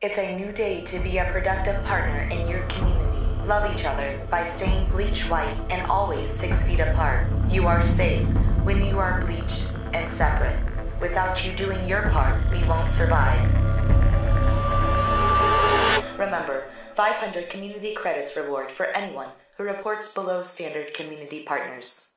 It's a new day to be a productive partner in your community. Love each other by staying bleach white and always six feet apart. You are safe when you are bleached and separate. Without you doing your part, we won't survive. Remember, 500 community credits reward for anyone who reports below standard community partners.